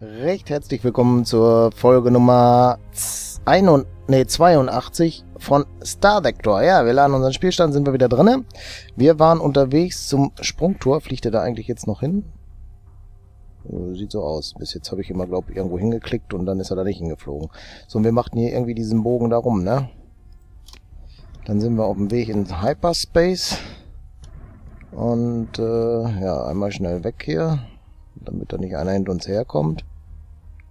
Recht herzlich willkommen zur Folge Nummer 81, nee, 82 von Star Vector. Ja, wir laden unseren Spielstand, sind wir wieder drinne. Wir waren unterwegs zum Sprungtor. Fliegt er da eigentlich jetzt noch hin? Äh, sieht so aus. Bis jetzt habe ich immer, glaube ich, irgendwo hingeklickt und dann ist er da nicht hingeflogen. So, und wir machten hier irgendwie diesen Bogen da rum, ne? Dann sind wir auf dem Weg in Hyperspace. Und, äh, ja, einmal schnell weg hier, damit da nicht einer hinter uns herkommt.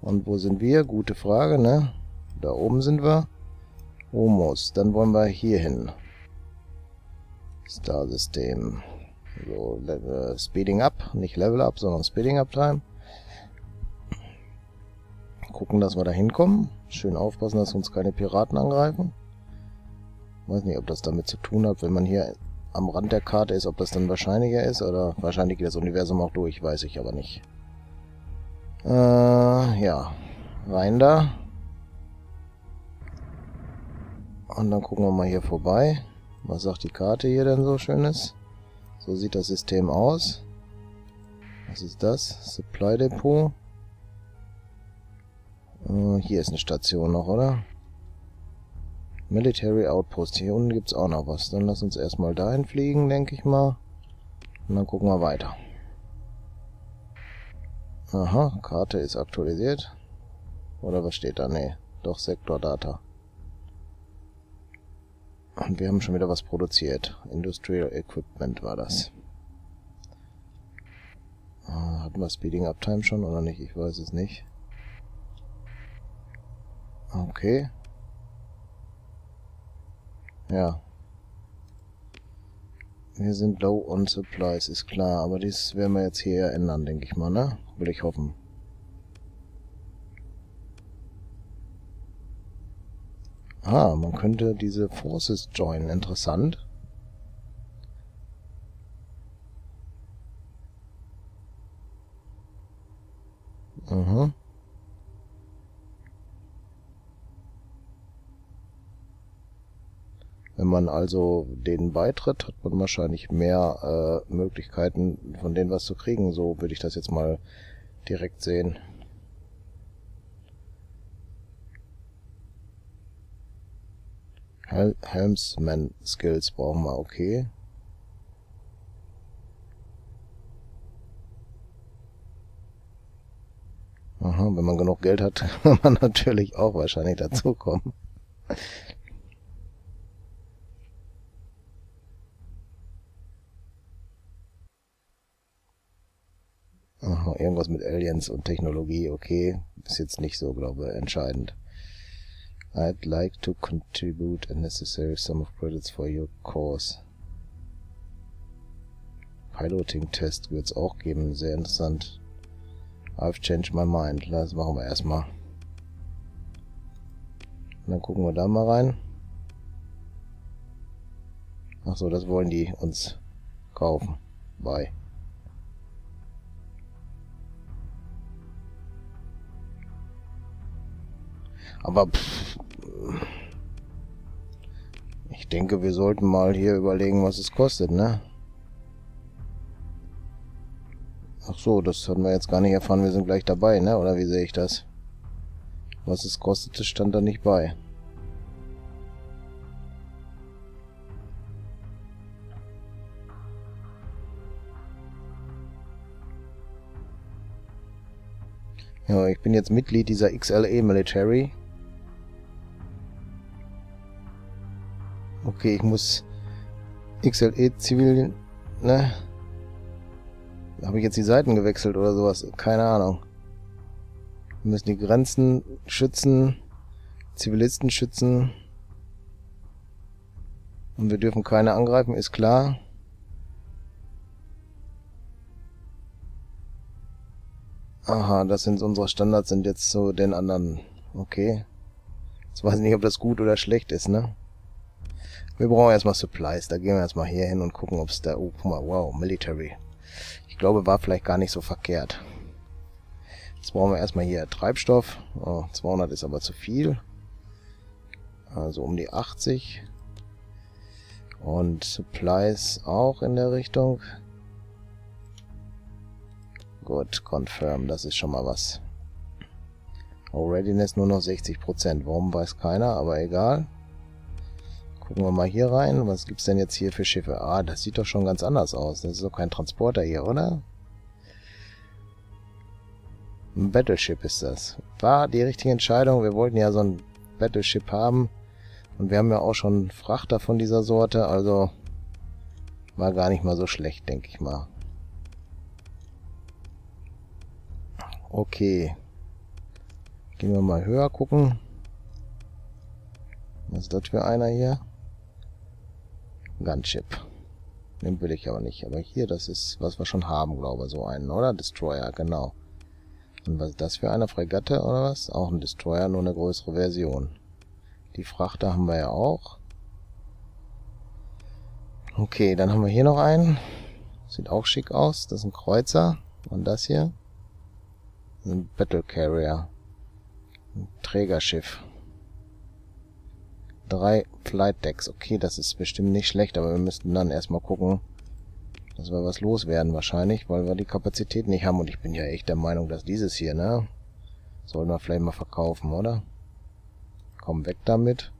Und wo sind wir? Gute Frage, ne? Da oben sind wir. Homos. Dann wollen wir hier hin. Star-System. So, äh, Speeding Up. Nicht Level Up, sondern Speeding Up Time. Gucken, dass wir da hinkommen. Schön aufpassen, dass uns keine Piraten angreifen. Weiß nicht, ob das damit zu tun hat, wenn man hier am Rand der Karte ist, ob das dann wahrscheinlicher ist, oder wahrscheinlich geht das Universum auch durch, weiß ich aber nicht. Äh, ja. Rein da. Und dann gucken wir mal hier vorbei. Was sagt die Karte hier denn so Schönes? So sieht das System aus. Was ist das? Supply Depot. Äh, hier ist eine Station noch, oder? Military Outpost. Hier unten gibt's auch noch was. Dann lass uns erstmal dahin fliegen, denke ich mal. Und dann gucken wir weiter. Aha, Karte ist aktualisiert. Oder was steht da? Nee, doch Sektordata. Und wir haben schon wieder was produziert. Industrial Equipment war das. Ah, hatten wir Speeding Uptime schon oder nicht? Ich weiß es nicht. Okay. Ja. Wir sind low on supplies, ist klar. Aber dies werden wir jetzt hier ändern, denke ich mal, ne? Will ich hoffen. Ah, man könnte diese Forces joinen. Interessant. Mhm. Wenn man also denen beitritt, hat man wahrscheinlich mehr äh, Möglichkeiten, von denen was zu kriegen. So würde ich das jetzt mal direkt sehen. Hel Helmsman Skills brauchen wir, okay. Aha, wenn man genug Geld hat, kann man natürlich auch wahrscheinlich dazukommen. Aha, irgendwas mit Aliens und Technologie, okay. Ist jetzt nicht so, glaube ich, entscheidend. I'd like to contribute a necessary sum of credits for your course. Piloting Test wird es auch geben, sehr interessant. I've changed my mind. Das machen wir erstmal. Und dann gucken wir da mal rein. Ach so, das wollen die uns kaufen. Bye. Aber pff, ich denke, wir sollten mal hier überlegen, was es kostet, ne? Ach so, das hatten wir jetzt gar nicht erfahren. Wir sind gleich dabei, ne? Oder wie sehe ich das? Was es kostet, das stand da nicht bei. Ja, ich bin jetzt Mitglied dieser XLE Military. Okay, ich muss XLE Zivil, ne? Habe ich jetzt die Seiten gewechselt oder sowas? Keine Ahnung. Wir müssen die Grenzen schützen, Zivilisten schützen. Und wir dürfen keine angreifen, ist klar. Aha, das sind unsere Standards, sind jetzt so den anderen. Okay. Jetzt weiß ich nicht, ob das gut oder schlecht ist, ne? Wir brauchen erstmal Supplies. Da gehen wir erstmal hier hin und gucken, ob es da... Oh, guck mal, wow, Military. Ich glaube, war vielleicht gar nicht so verkehrt. Jetzt brauchen wir erstmal hier Treibstoff. Oh, 200 ist aber zu viel. Also um die 80. Und Supplies auch in der Richtung. Gut, confirm, das ist schon mal was. Oh, Readiness nur noch 60%. Warum weiß keiner, aber egal. Gucken wir mal hier rein. Was gibt's denn jetzt hier für Schiffe? Ah, das sieht doch schon ganz anders aus. Das ist doch kein Transporter hier, oder? Ein Battleship ist das. War die richtige Entscheidung. Wir wollten ja so ein Battleship haben. Und wir haben ja auch schon Frachter von dieser Sorte. Also war gar nicht mal so schlecht, denke ich mal. Okay. Gehen wir mal höher gucken. Was ist das für einer hier? Gunship. Den will ich aber nicht. Aber hier, das ist, was wir schon haben, glaube ich. So einen, oder? Destroyer, genau. Und was ist das für eine Fregatte, oder was? Auch ein Destroyer, nur eine größere Version. Die Frachter haben wir ja auch. Okay, dann haben wir hier noch einen. Sieht auch schick aus. Das ist ein Kreuzer. Und das hier? Ein Battle Carrier. Ein Trägerschiff. Drei Flight Decks. Okay, das ist bestimmt nicht schlecht, aber wir müssten dann erstmal gucken, dass wir was loswerden wahrscheinlich, weil wir die Kapazität nicht haben. Und ich bin ja echt der Meinung, dass dieses hier, ne? Sollen wir vielleicht mal verkaufen, oder? Komm, weg damit.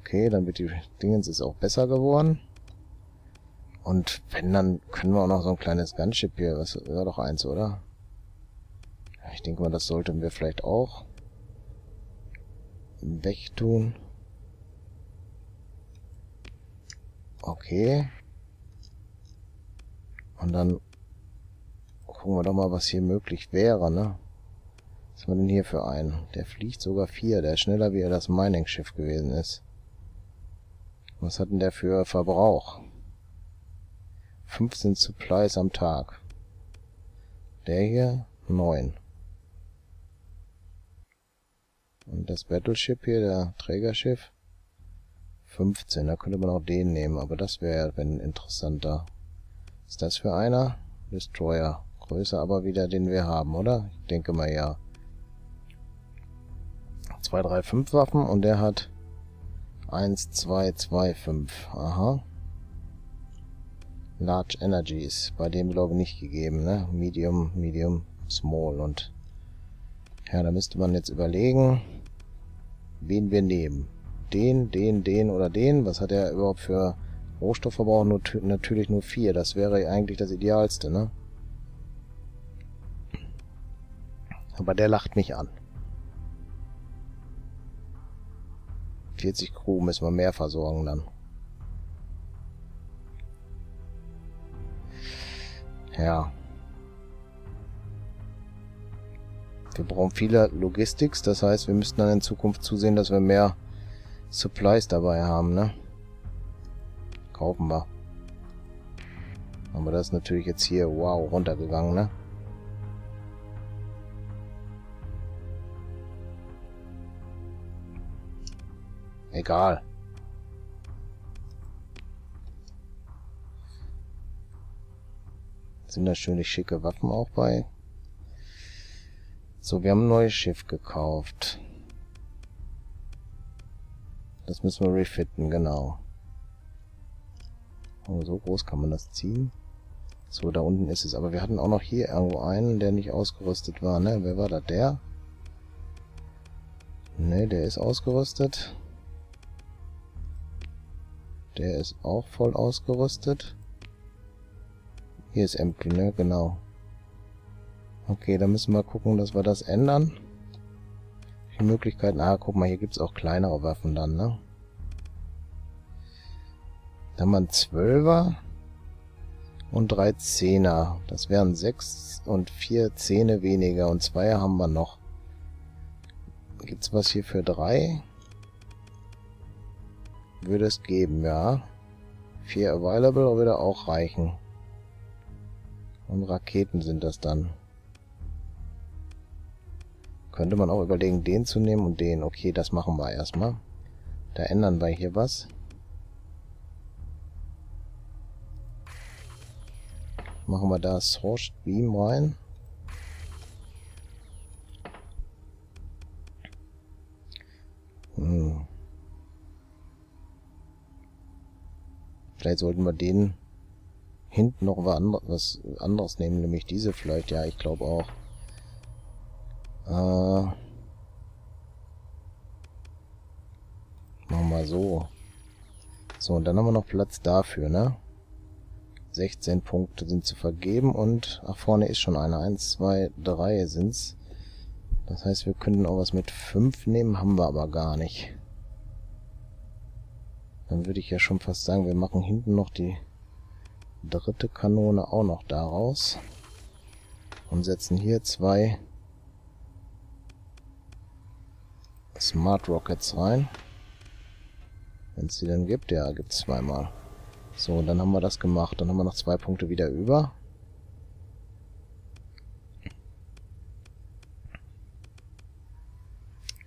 Okay, dann wird die Dingens ist auch besser geworden. Und wenn, dann können wir auch noch so ein kleines Gunship hier. Was wäre doch eins, oder? Ich denke mal, das sollten wir vielleicht auch wegtun. Okay. Und dann gucken wir doch mal, was hier möglich wäre, ne? Was haben wir denn hier für einen? Der fliegt sogar vier. Der ist schneller, wie er das Mining-Schiff gewesen ist. Was hat denn der für Verbrauch? 15 Supplies am Tag. Der hier 9. Und das Battleship hier, der Trägerschiff, 15. Da könnte man auch den nehmen, aber das wäre, wenn, interessanter. Ist das für einer? Destroyer. Größer aber wieder, den wir haben, oder? Ich denke mal ja. 2, 3, 5 Waffen und der hat 1, 2, 2, 5. Aha. Large Energy ist bei dem, glaube ich, nicht gegeben, ne? Medium, Medium, Small und... Ja, da müsste man jetzt überlegen wen wir nehmen. Den, den, den oder den. Was hat er überhaupt für Rohstoffverbrauch? Nur, natürlich nur vier. Das wäre eigentlich das Idealste, ne? Aber der lacht mich an. 40 Crew müssen wir mehr versorgen dann. Ja. Wir brauchen viele Logistics, das heißt, wir müssten dann in Zukunft zusehen, dass wir mehr Supplies dabei haben, ne? Kaufen wir. Aber das ist natürlich jetzt hier, wow, runtergegangen, ne? Egal. Sind da schöne schicke Waffen auch bei? So, wir haben ein neues Schiff gekauft. Das müssen wir refitten, genau. Oh, so groß kann man das ziehen. So, da unten ist es. Aber wir hatten auch noch hier irgendwo einen, der nicht ausgerüstet war, ne? Wer war da? Der? Ne, der ist ausgerüstet. Der ist auch voll ausgerüstet. Hier ist empty, ne? Genau. Okay, dann müssen wir gucken, dass wir das ändern. Die Möglichkeiten... Ah, guck mal, hier gibt es auch kleinere Waffen dann, ne? Da haben wir einen Zwölfer und drei Zehner. Das wären sechs und vier Zähne weniger. Und zwei haben wir noch. Gibt's was hier für drei? Würde es geben, ja. Vier available würde auch reichen. Und Raketen sind das dann. Könnte man auch überlegen, den zu nehmen und den. Okay, das machen wir erstmal. Da ändern wir hier was. Machen wir da Sourced Beam rein. Hm. Vielleicht sollten wir den hinten noch was anderes nehmen, nämlich diese vielleicht. Ja, ich glaube auch. Äh, machen wir so. So, und dann haben wir noch Platz dafür, ne? 16 Punkte sind zu vergeben und ach vorne ist schon einer. 1, 2, 3 sind's. Das heißt, wir könnten auch was mit 5 nehmen, haben wir aber gar nicht. Dann würde ich ja schon fast sagen, wir machen hinten noch die dritte Kanone auch noch daraus. Und setzen hier zwei Smart Rockets rein. Wenn es die denn gibt, ja, gibt es zweimal. So, dann haben wir das gemacht. Dann haben wir noch zwei Punkte wieder über.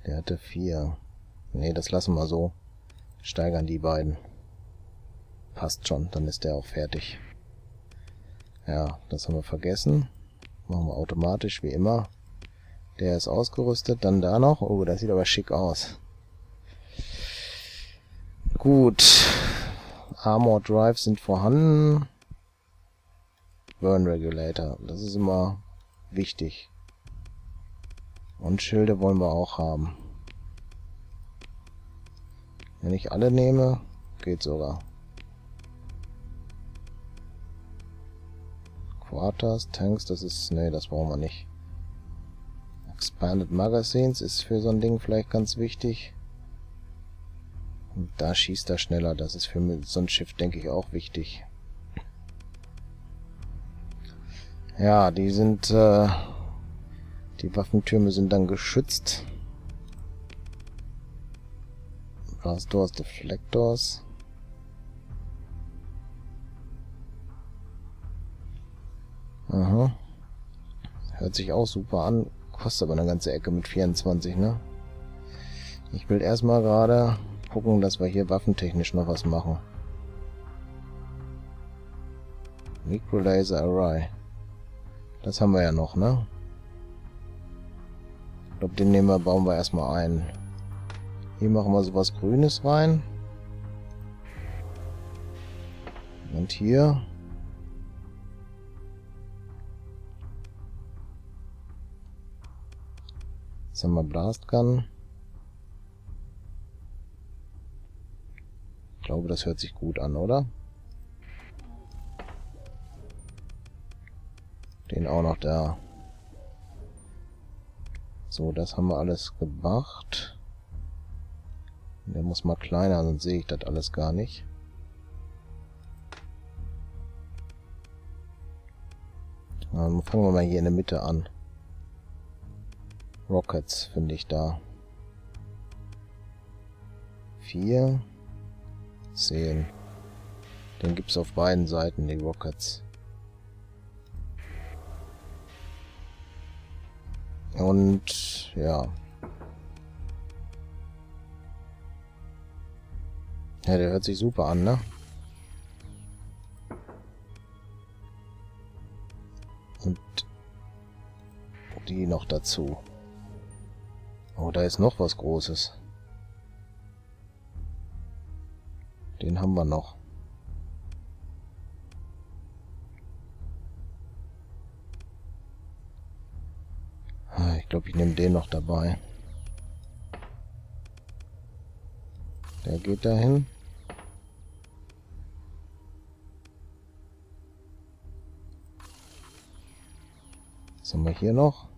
Der hatte vier. Nee, das lassen wir so. Steigern die beiden. Passt schon, dann ist der auch fertig. Ja, das haben wir vergessen. Machen wir automatisch, wie immer. Der ist ausgerüstet. Dann da noch. Oh, das sieht aber schick aus. Gut. Armor Drives sind vorhanden. Burn Regulator. Das ist immer wichtig. Und Schilde wollen wir auch haben. Wenn ich alle nehme, geht sogar. Quarters, Tanks, das ist... Nee, das brauchen wir nicht. Expanded Magazines ist für so ein Ding vielleicht ganz wichtig. Und da schießt er schneller. Das ist für so ein Schiff, denke ich, auch wichtig. Ja, die sind... Äh, die Waffentürme sind dann geschützt. Blast Doors, Deflectors. Aha. Hört sich auch super an. Kostet aber eine ganze Ecke mit 24, ne? Ich will erstmal gerade gucken, dass wir hier waffentechnisch noch was machen. Microlaser Array. Das haben wir ja noch, ne? Ich glaube, den nehmen wir, bauen wir erstmal ein. Hier machen wir sowas Grünes rein. Und hier Jetzt haben wir Blast Gun. Ich glaube, das hört sich gut an, oder? Den auch noch da. So, das haben wir alles gemacht. Der muss mal kleiner, sonst sehe ich das alles gar nicht. Dann fangen wir mal hier in der Mitte an. Rockets finde ich da. Vier. Zehn. Den gibt es auf beiden Seiten, die Rockets. Und ja. Ja, der hört sich super an, ne? Und die noch dazu. Oh, da ist noch was Großes. Den haben wir noch. Ah, ich glaube, ich nehme den noch dabei. Der geht dahin. Was haben wir hier noch?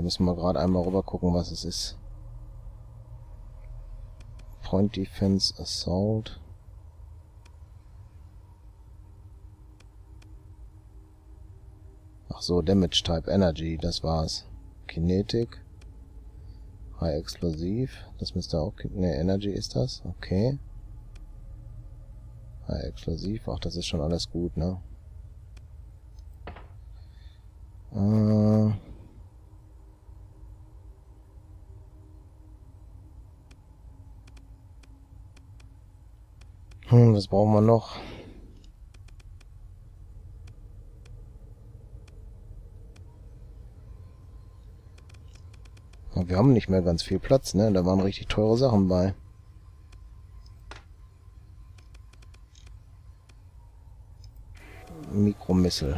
Wir müssen mal gerade einmal rüber gucken, was es ist. Point Defense Assault. Ach so, Damage Type Energy, das war's. Kinetic. High Explosiv. Das müsste auch... Ne, Energy ist das. Okay. High Explosiv. Ach, das ist schon alles gut, ne? Hm, was brauchen wir noch? Wir haben nicht mehr ganz viel Platz, ne? Da waren richtig teure Sachen bei. Mikromissel.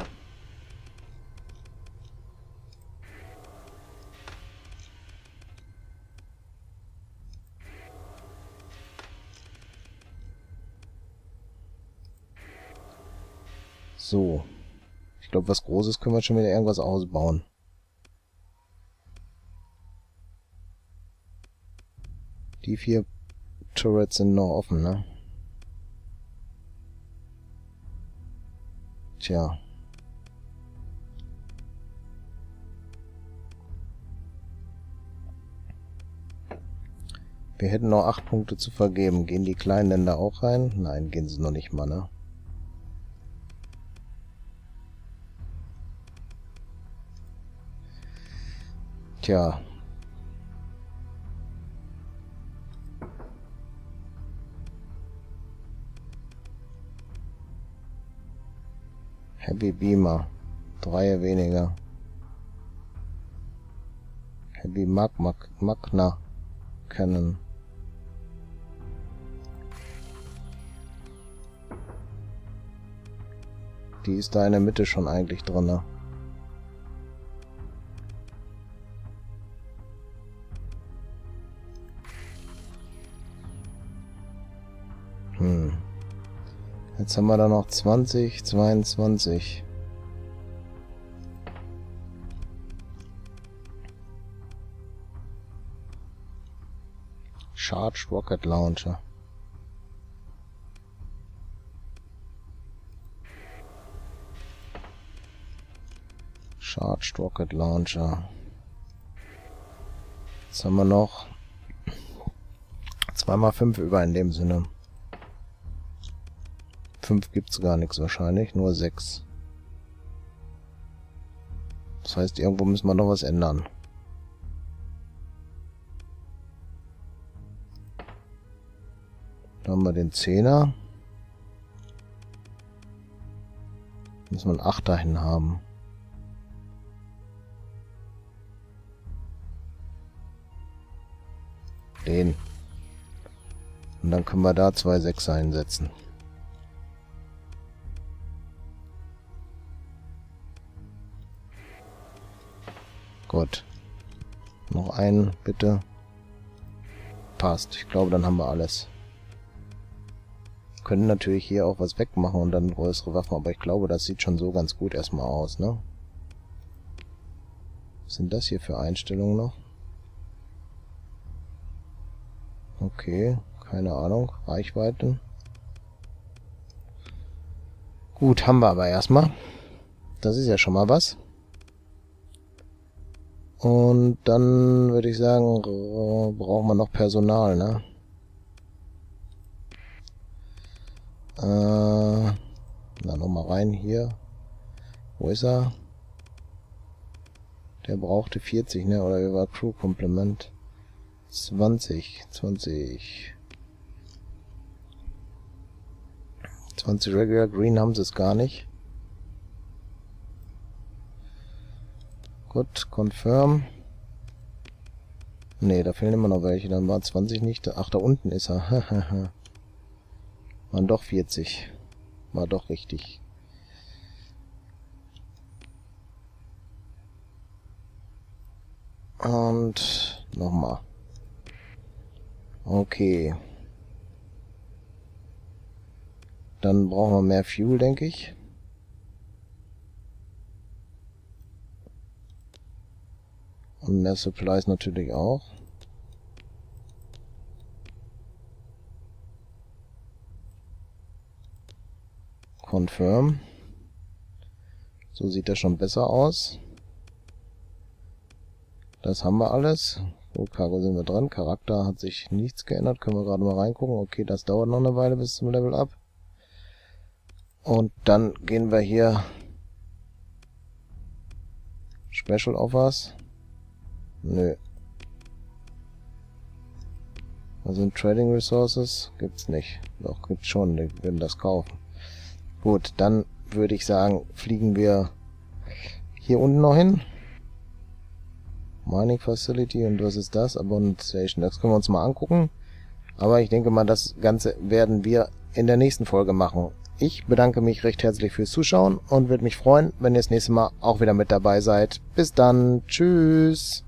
So. Ich glaube, was Großes können wir schon wieder irgendwas ausbauen. Die vier Turrets sind noch offen, ne? Tja. Wir hätten noch acht Punkte zu vergeben. Gehen die kleinen Länder auch rein? Nein, gehen sie noch nicht mal, ne? Tja. Happy Beamer. Drei weniger. Happy Mag, Mag Magna Cannon. Die ist da in der Mitte schon eigentlich drin. Ne? Jetzt haben wir da noch 20, 22. Charged Rocket Launcher. Charged Rocket Launcher. Jetzt haben wir noch zweimal fünf über in dem Sinne. Fünf gibt's gar nichts wahrscheinlich, nur sechs. Das heißt, irgendwo müssen wir noch was ändern. Da haben wir den Zehner. Müssen wir einen Achter hin haben. Den. Und dann können wir da zwei Sechser einsetzen. Gut. Noch einen, bitte. Passt. Ich glaube, dann haben wir alles. Können natürlich hier auch was wegmachen und dann größere Waffen, aber ich glaube, das sieht schon so ganz gut erstmal aus, ne? Was sind das hier für Einstellungen noch? Okay, keine Ahnung. Reichweiten. Gut, haben wir aber erstmal. Das ist ja schon mal was. Und dann würde ich sagen, brauchen wir noch Personal, ne? Äh, na, nochmal rein hier. Wo ist er? Der brauchte 40, ne? Oder wie war Crew-Komplement? 20, 20. 20 Regular Green haben sie es gar nicht. Gut, Confirm. Ne, da fehlen immer noch welche. Dann war 20 nicht. Ach, da unten ist er. Waren doch 40. War doch richtig. Und nochmal. Okay. Dann brauchen wir mehr Fuel, denke ich. Und mehr Supplies natürlich auch. Confirm. So sieht das schon besser aus. Das haben wir alles. Gut, Cargo sind wir dran. Charakter hat sich nichts geändert. Können wir gerade mal reingucken. Okay, das dauert noch eine Weile bis zum Level Up. Und dann gehen wir hier Special Offers. Nö. Also Trading Resources gibt's nicht. Doch, gibt's schon. Die würden das kaufen. Gut, dann würde ich sagen, fliegen wir hier unten noch hin. Mining Facility und was ist das? Abundant Station. Das können wir uns mal angucken. Aber ich denke mal, das Ganze werden wir in der nächsten Folge machen. Ich bedanke mich recht herzlich fürs Zuschauen und würde mich freuen, wenn ihr das nächste Mal auch wieder mit dabei seid. Bis dann. Tschüss.